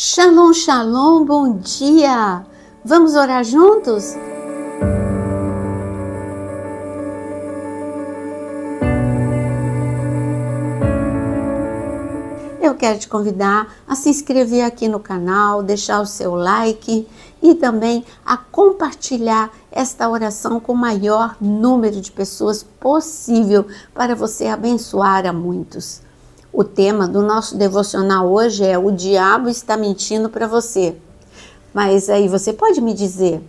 Shalom, shalom, bom dia! Vamos orar juntos? Eu quero te convidar a se inscrever aqui no canal, deixar o seu like e também a compartilhar esta oração com o maior número de pessoas possível para você abençoar a muitos. O tema do nosso devocional hoje é O Diabo está mentindo para você. Mas aí você pode me dizer,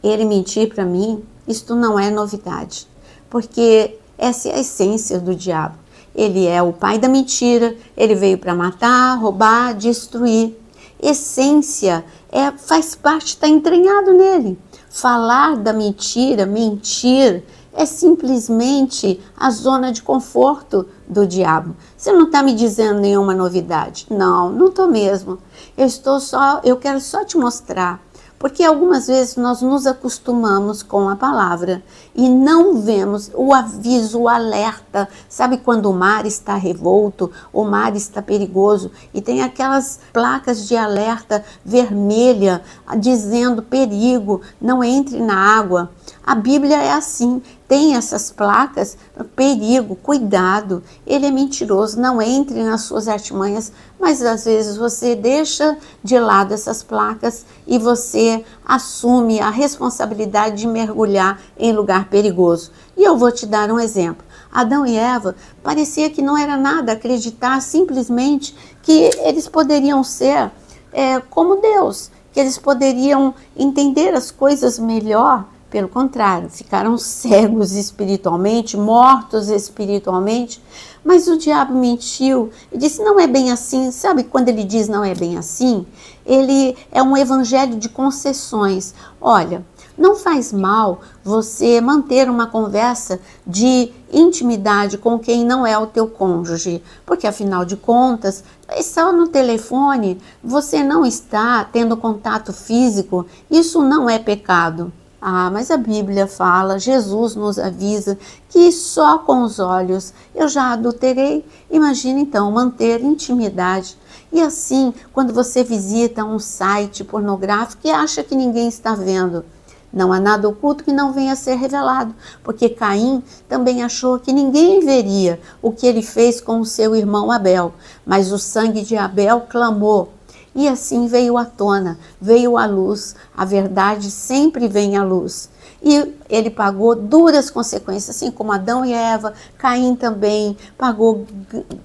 ele mentir para mim? Isto não é novidade, porque essa é a essência do diabo. Ele é o pai da mentira, ele veio para matar, roubar, destruir. Essência é faz parte, está entranhado nele. Falar da mentira, mentir, é simplesmente a zona de conforto do diabo. Você não está me dizendo nenhuma novidade. Não, não estou mesmo. Eu estou só, eu quero só te mostrar. Porque algumas vezes nós nos acostumamos com a palavra e não vemos o aviso, o alerta. Sabe quando o mar está revolto, o mar está perigoso e tem aquelas placas de alerta vermelha dizendo perigo, não entre na água. A Bíblia é assim, tem essas placas, perigo, cuidado, ele é mentiroso, não entre nas suas artimanhas, mas às vezes você deixa de lado essas placas e você assume a responsabilidade de mergulhar em lugar perigoso. E eu vou te dar um exemplo. Adão e Eva parecia que não era nada acreditar simplesmente que eles poderiam ser é, como Deus, que eles poderiam entender as coisas melhor pelo contrário, ficaram cegos espiritualmente, mortos espiritualmente. Mas o diabo mentiu e disse: não é bem assim. Sabe quando ele diz não é bem assim? Ele é um evangelho de concessões. Olha, não faz mal você manter uma conversa de intimidade com quem não é o teu cônjuge, porque afinal de contas, só no telefone você não está tendo contato físico, isso não é pecado. Ah, mas a Bíblia fala, Jesus nos avisa que só com os olhos eu já adulterei. Imagina então manter intimidade. E assim, quando você visita um site pornográfico e acha que ninguém está vendo, não há nada oculto que não venha a ser revelado, porque Caim também achou que ninguém veria o que ele fez com o seu irmão Abel, mas o sangue de Abel clamou e assim veio à tona, veio à luz. A verdade sempre vem à luz. E ele pagou duras consequências, assim como Adão e Eva, Caim também pagou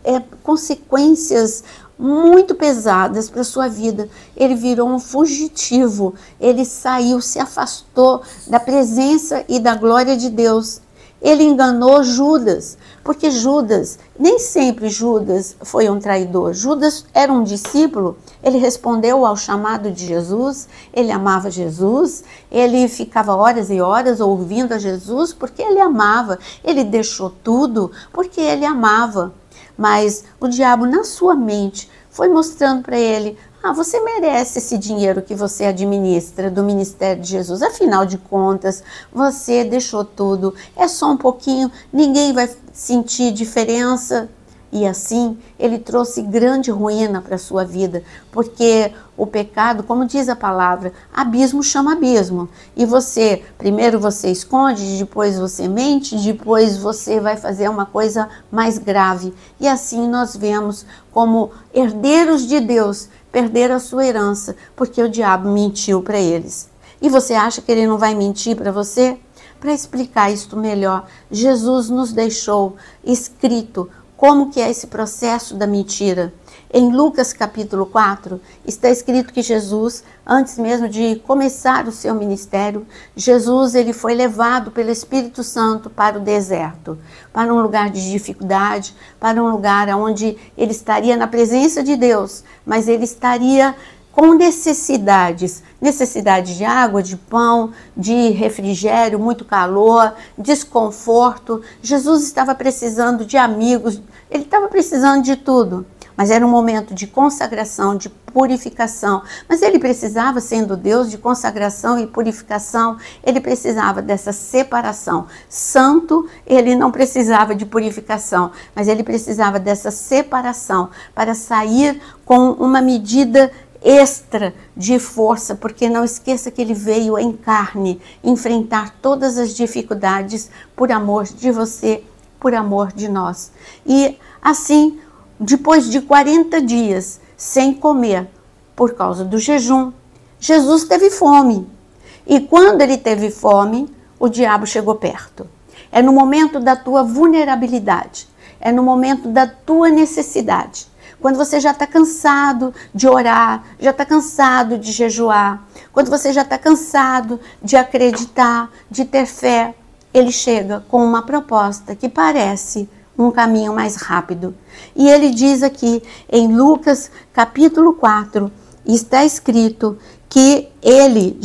é, consequências muito pesadas para sua vida. Ele virou um fugitivo, ele saiu, se afastou da presença e da glória de Deus. Ele enganou Judas, porque Judas, nem sempre Judas foi um traidor. Judas era um discípulo, ele respondeu ao chamado de Jesus, ele amava Jesus, ele ficava horas e horas ouvindo a Jesus porque ele amava, ele deixou tudo porque ele amava. Mas o diabo, na sua mente, foi mostrando para ele ah, você merece esse dinheiro que você administra do ministério de Jesus. Afinal de contas, você deixou tudo. É só um pouquinho, ninguém vai sentir diferença. E assim, ele trouxe grande ruína para a sua vida, porque o pecado, como diz a palavra, abismo chama abismo. E você, primeiro você esconde, depois você mente, depois você vai fazer uma coisa mais grave. E assim nós vemos como herdeiros de Deus perderam a sua herança, porque o diabo mentiu para eles. E você acha que ele não vai mentir para você? Para explicar isto melhor, Jesus nos deixou escrito como que é esse processo da mentira. Em Lucas capítulo 4, está escrito que Jesus, antes mesmo de começar o seu ministério, Jesus ele foi levado pelo Espírito Santo para o deserto, para um lugar de dificuldade, para um lugar onde ele estaria na presença de Deus, mas ele estaria com necessidades, necessidade de água, de pão, de refrigério, muito calor, desconforto. Jesus estava precisando de amigos, ele estava precisando de tudo. Mas era um momento de consagração, de purificação. Mas ele precisava, sendo Deus de consagração e purificação, ele precisava dessa separação. Santo, ele não precisava de purificação, mas ele precisava dessa separação para sair com uma medida extra de força, porque não esqueça que ele veio em carne enfrentar todas as dificuldades por amor de você, por amor de nós. E assim, depois de 40 dias sem comer, por causa do jejum, Jesus teve fome. E quando ele teve fome, o diabo chegou perto. É no momento da tua vulnerabilidade, é no momento da tua necessidade quando você já está cansado de orar, já está cansado de jejuar, quando você já está cansado de acreditar, de ter fé, ele chega com uma proposta que parece um caminho mais rápido. E ele diz aqui em Lucas capítulo 4, está escrito que ele,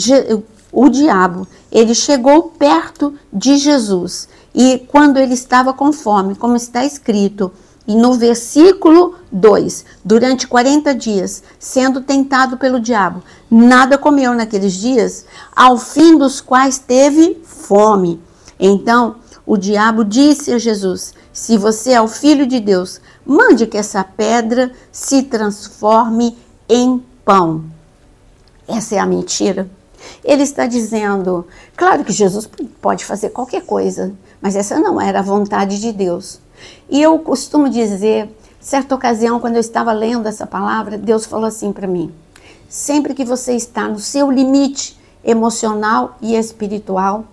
o diabo, ele chegou perto de Jesus e quando ele estava com fome, como está escrito, e no versículo 2, durante 40 dias, sendo tentado pelo diabo, nada comeu naqueles dias, ao fim dos quais teve fome. Então o diabo disse a Jesus: Se você é o filho de Deus, mande que essa pedra se transforme em pão. Essa é a mentira. Ele está dizendo, claro que Jesus pode fazer qualquer coisa, mas essa não era a vontade de Deus. E eu costumo dizer, certa ocasião, quando eu estava lendo essa palavra, Deus falou assim para mim: sempre que você está no seu limite emocional e espiritual,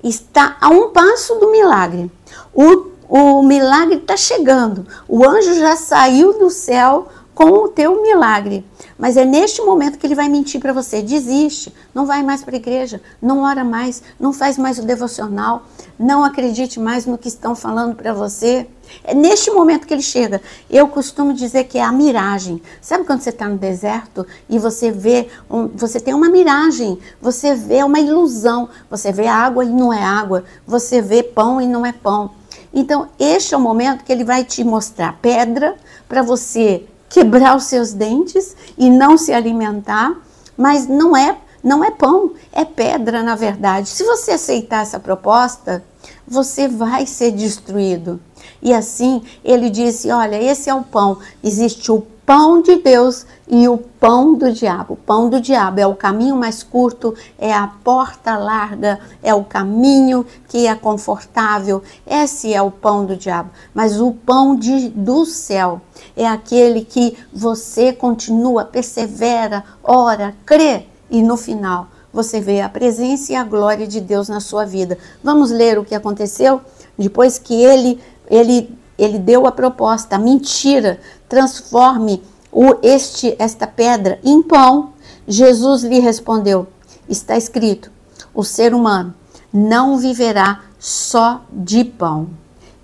está a um passo do milagre. O, o milagre está chegando. O anjo já saiu do céu com o teu milagre. Mas é neste momento que ele vai mentir para você. Desiste, não vai mais para a igreja, não ora mais, não faz mais o devocional, não acredite mais no que estão falando para você. É neste momento que ele chega. Eu costumo dizer que é a miragem. Sabe quando você está no deserto e você vê, um, você tem uma miragem, você vê uma ilusão, você vê água e não é água, você vê pão e não é pão. Então, este é o momento que ele vai te mostrar pedra para você quebrar os seus dentes e não se alimentar, mas não é não é pão, é pedra na verdade. Se você aceitar essa proposta, você vai ser destruído. E assim ele disse: Olha, esse é o pão. Existe o pão de Deus e o pão do diabo. O pão do diabo é o caminho mais curto, é a porta larga, é o caminho que é confortável. Esse é o pão do diabo. Mas o pão de, do céu é aquele que você continua, persevera, ora, crê e no final você vê a presença e a glória de Deus na sua vida. Vamos ler o que aconteceu depois que ele ele ele deu a proposta, mentira, transforme o este esta pedra em pão. Jesus lhe respondeu: Está escrito: o ser humano não viverá só de pão.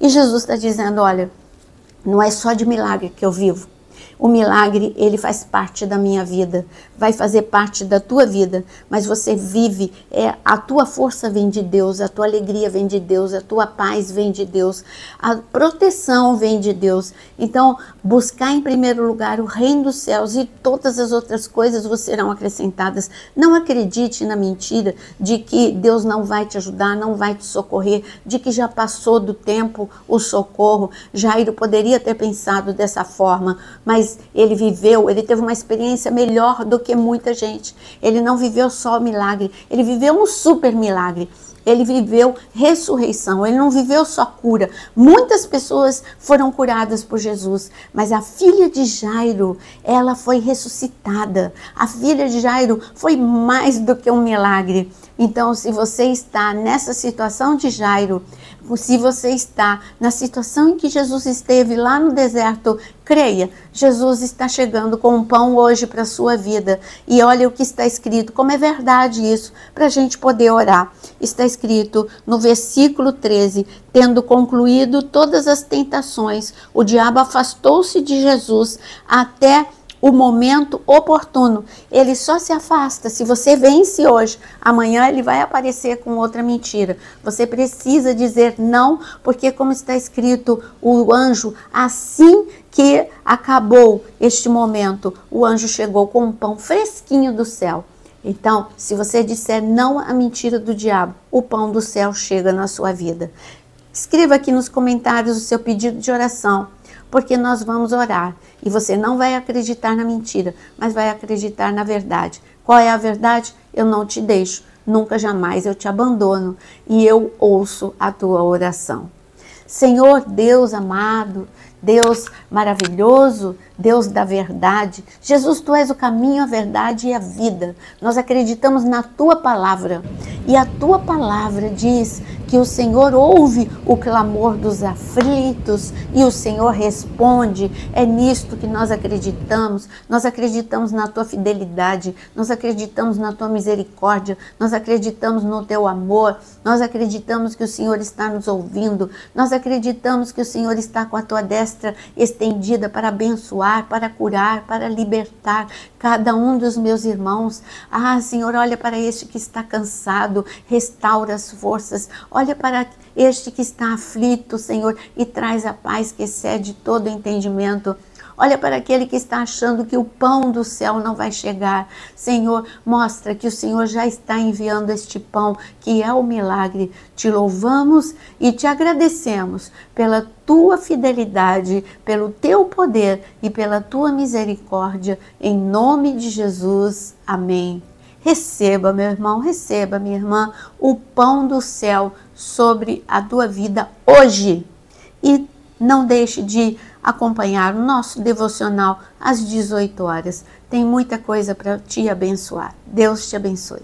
E Jesus está dizendo: olha, não é só de milagre que eu vivo. O milagre, ele faz parte da minha vida, vai fazer parte da tua vida, mas você vive, é, a tua força vem de Deus, a tua alegria vem de Deus, a tua paz vem de Deus, a proteção vem de Deus. Então, buscar em primeiro lugar o reino dos céus e todas as outras coisas vos serão acrescentadas. Não acredite na mentira de que Deus não vai te ajudar, não vai te socorrer, de que já passou do tempo o socorro. Jairo poderia ter pensado dessa forma, mas ele viveu, ele teve uma experiência melhor do que muita gente. Ele não viveu só milagre, ele viveu um super milagre. Ele viveu ressurreição, ele não viveu só cura. Muitas pessoas foram curadas por Jesus, mas a filha de Jairo, ela foi ressuscitada. A filha de Jairo foi mais do que um milagre. Então, se você está nessa situação de Jairo, se você está na situação em que Jesus esteve lá no deserto, creia, Jesus está chegando com um pão hoje para a sua vida. E olha o que está escrito, como é verdade isso, para a gente poder orar. Está escrito no versículo 13: tendo concluído todas as tentações, o diabo afastou-se de Jesus até o momento oportuno. Ele só se afasta. Se você vence hoje, amanhã ele vai aparecer com outra mentira. Você precisa dizer não, porque, como está escrito, o anjo, assim que acabou este momento, o anjo chegou com um pão fresquinho do céu. Então, se você disser não à mentira do diabo, o pão do céu chega na sua vida. Escreva aqui nos comentários o seu pedido de oração porque nós vamos orar e você não vai acreditar na mentira, mas vai acreditar na verdade. Qual é a verdade? Eu não te deixo, nunca jamais eu te abandono e eu ouço a tua oração. Senhor Deus amado, Deus maravilhoso, Deus da verdade. Jesus, tu és o caminho, a verdade e a vida. Nós acreditamos na tua palavra. E a tua palavra diz que o Senhor ouve o clamor dos aflitos e o Senhor responde. É nisto que nós acreditamos. Nós acreditamos na tua fidelidade, nós acreditamos na tua misericórdia, nós acreditamos no teu amor, nós acreditamos que o Senhor está nos ouvindo, nós acreditamos que o Senhor está com a tua destra estendida para abençoar, para curar, para libertar cada um dos meus irmãos. Ah, Senhor, olha para este que está cansado, restaura as forças. Olha para este que está aflito, Senhor, e traz a paz que excede todo entendimento. Olha para aquele que está achando que o pão do céu não vai chegar. Senhor, mostra que o Senhor já está enviando este pão, que é o milagre. Te louvamos e te agradecemos pela tua fidelidade, pelo teu poder e pela tua misericórdia. Em nome de Jesus. Amém. Receba, meu irmão, receba, minha irmã, o pão do céu sobre a tua vida hoje. E não deixe de acompanhar o nosso devocional às 18 horas. Tem muita coisa para te abençoar. Deus te abençoe.